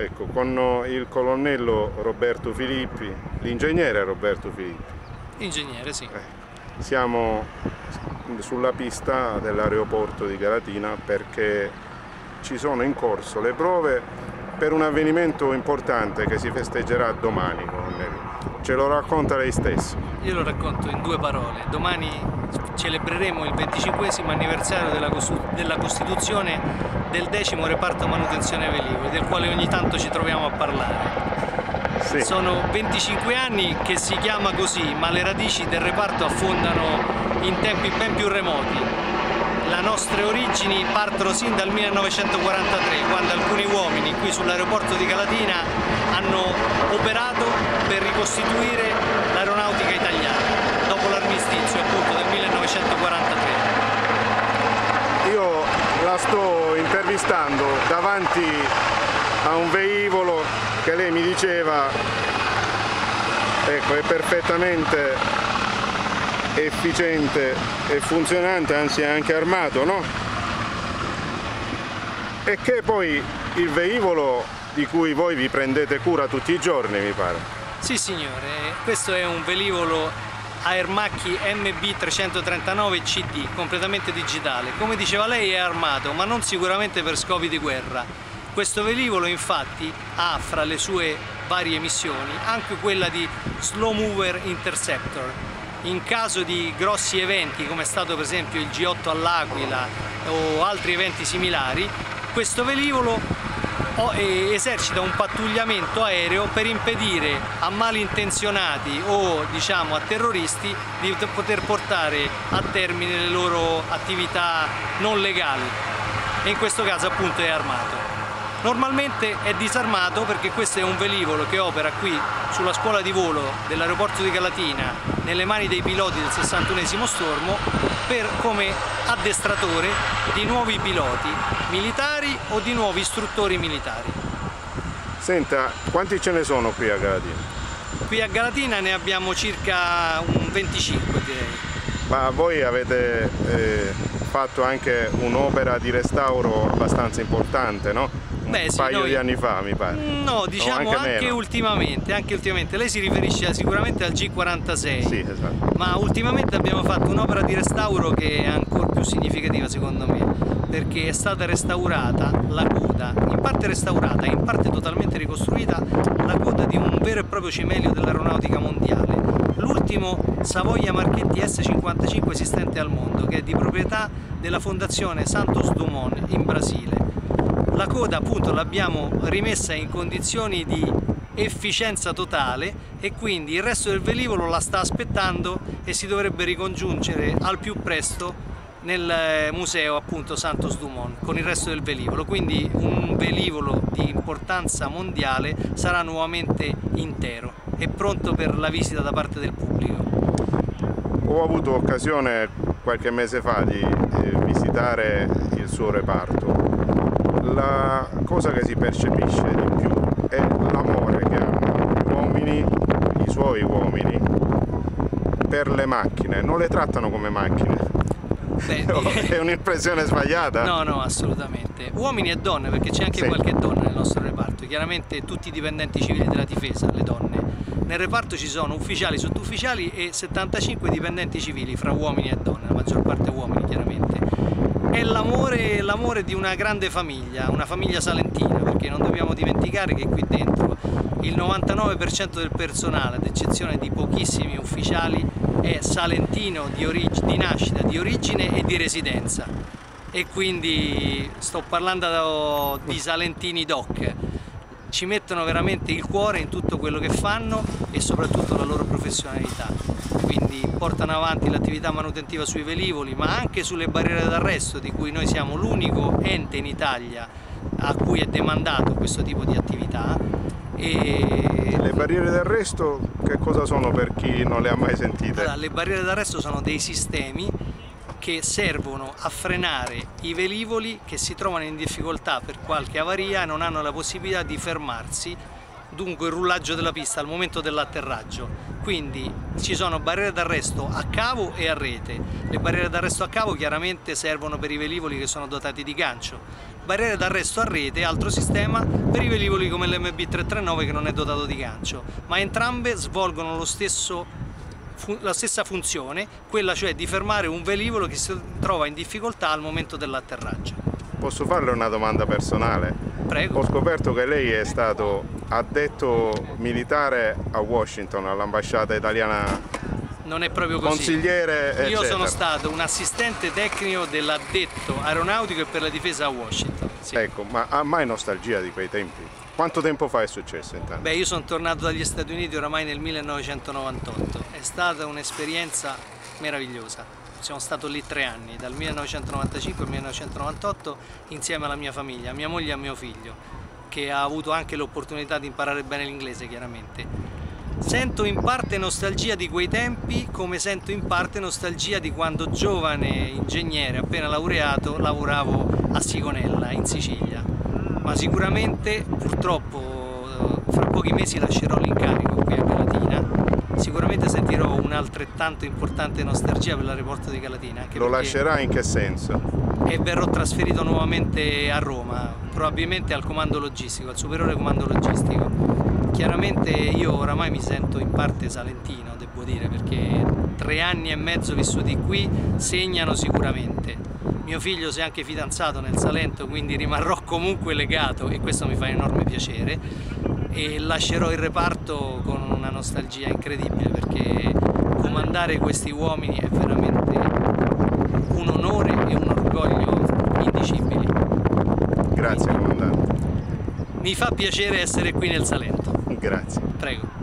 Ecco, con il colonnello Roberto Filippi, l'ingegnere Roberto Filippi. Ingegnere, sì. Eh, siamo sulla pista dell'aeroporto di Galatina perché ci sono in corso le prove per un avvenimento importante che si festeggerà domani, colonnello. Ce lo racconta lei stesso. Io lo racconto in due parole. Domani celebreremo il 25 anniversario della, della Costituzione del decimo reparto manutenzione velivoli, del quale ogni tanto ci troviamo a parlare. Sì. Sono 25 anni che si chiama così, ma le radici del reparto affondano in tempi ben più remoti. Le nostre origini partono sin dal 1943, quando alcuni uomini qui sull'aeroporto di Calatina hanno operato per ricostituire l'aeronautica italiana, dopo l'armistizio appunto del 1943. Io la sto intervistando davanti a un velivolo che lei mi diceva ecco, è perfettamente efficiente e funzionante, anzi anche armato, no? E che poi il velivolo di cui voi vi prendete cura tutti i giorni, mi pare. Sì signore, questo è un velivolo Aermacchi MB339 CD, completamente digitale. Come diceva lei è armato, ma non sicuramente per scopi di guerra. Questo velivolo infatti ha fra le sue varie missioni anche quella di Slow Mover Interceptor, in caso di grossi eventi come è stato per esempio il G8 all'Aquila o altri eventi similari, questo velivolo esercita un pattugliamento aereo per impedire a malintenzionati o diciamo a terroristi di poter portare a termine le loro attività non legali e in questo caso appunto è armato. Normalmente è disarmato perché questo è un velivolo che opera qui sulla scuola di volo dell'aeroporto di Galatina nelle mani dei piloti del 61esimo stormo per, come addestratore di nuovi piloti militari o di nuovi istruttori militari. Senta, quanti ce ne sono qui a Galatina? Qui a Galatina ne abbiamo circa un 25 direi. Ma voi avete eh, fatto anche un'opera di restauro abbastanza importante, no? Beh, un sì, paio noi... di anni fa mi pare. No, diciamo anche, anche, ultimamente, anche, ultimamente, Lei si riferisce sicuramente al G46. Sì, esatto. Ma ultimamente abbiamo fatto un'opera di restauro che è ancora più significativa secondo me, perché è stata restaurata la coda, in parte restaurata, in parte totalmente ricostruita, la coda di un vero e proprio cimelio dell'aeronautica mondiale. L'ultimo Savoia Marchetti S55 esistente al mondo, che è di proprietà della Fondazione Santos Dumont in Brasile la coda appunto l'abbiamo rimessa in condizioni di efficienza totale e quindi il resto del velivolo la sta aspettando e si dovrebbe ricongiungere al più presto nel eh, museo appunto Santos Dumont con il resto del velivolo. Quindi un velivolo di importanza mondiale sarà nuovamente intero e pronto per la visita da parte del pubblico. Ho avuto occasione qualche mese fa di visitare il suo reparto la cosa che si percepisce di più è l'amore che hanno gli uomini, i suoi uomini, per le macchine, non le trattano come macchine. Beh, è un'impressione sbagliata? No, no, assolutamente. Uomini e donne, perché c'è anche sì. qualche donna nel nostro reparto, chiaramente tutti i dipendenti civili della difesa, le donne. Nel reparto ci sono ufficiali, sottufficiali e 75 dipendenti civili, fra uomini e donne, la maggior parte uomini chiaramente è l'amore di una grande famiglia, una famiglia salentina, perché non dobbiamo dimenticare che qui dentro il 99% del personale, ad eccezione di pochissimi ufficiali, è salentino di, di nascita, di origine e di residenza. E quindi sto parlando di salentini doc, ci mettono veramente il cuore in tutto quello che fanno e soprattutto la loro professionalità quindi portano avanti l'attività manutentiva sui velivoli ma anche sulle barriere d'arresto di cui noi siamo l'unico ente in Italia a cui è demandato questo tipo di attività. E... Le barriere d'arresto che cosa sono per chi non le ha mai sentite? Allora, le barriere d'arresto sono dei sistemi che servono a frenare i velivoli che si trovano in difficoltà per qualche avaria e non hanno la possibilità di fermarsi dunque il rullaggio della pista al momento dell'atterraggio. Quindi ci sono barriere d'arresto a cavo e a rete. Le barriere d'arresto a cavo chiaramente servono per i velivoli che sono dotati di gancio. Barriere d'arresto a rete, altro sistema, per i velivoli come l'MB339 che non è dotato di gancio. Ma entrambe svolgono stesso la stessa funzione, quella cioè di fermare un velivolo che si trova in difficoltà al momento dell'atterraggio. Posso farle una domanda personale? Prego. Ho scoperto che lei è stato addetto militare a Washington, all'ambasciata italiana non è proprio così. Consigliere, Io eccetera. sono stato un assistente tecnico dell'addetto aeronautico e per la difesa a Washington. Sì. Ecco, ma ha mai nostalgia di quei tempi? Quanto tempo fa è successo intanto? Beh, io sono tornato dagli Stati Uniti oramai nel 1998. È stata un'esperienza meravigliosa. Sono stato lì tre anni, dal 1995 al 1998, insieme alla mia famiglia, mia moglie e mio figlio, che ha avuto anche l'opportunità di imparare bene l'inglese, chiaramente. Sento in parte nostalgia di quei tempi come sento in parte nostalgia di quando giovane ingegnere appena laureato lavoravo a Sigonella in Sicilia ma sicuramente purtroppo fra pochi mesi lascerò l'incarico qui a Calatina sicuramente sentirò un'altrettanto importante nostalgia per l'aeroporto di Calatina Lo lascerà in che senso? e verrò trasferito nuovamente a Roma probabilmente al comando logistico al superiore comando logistico Chiaramente io oramai mi sento in parte salentino, devo dire, perché tre anni e mezzo vissuti qui segnano sicuramente. Mio figlio si è anche fidanzato nel Salento, quindi rimarrò comunque legato e questo mi fa enorme piacere e lascerò il reparto con una nostalgia incredibile perché comandare questi uomini è veramente un onore e un orgoglio indicibili. Grazie comandante. Mi fa piacere essere qui nel Salento. Grazie. Prego.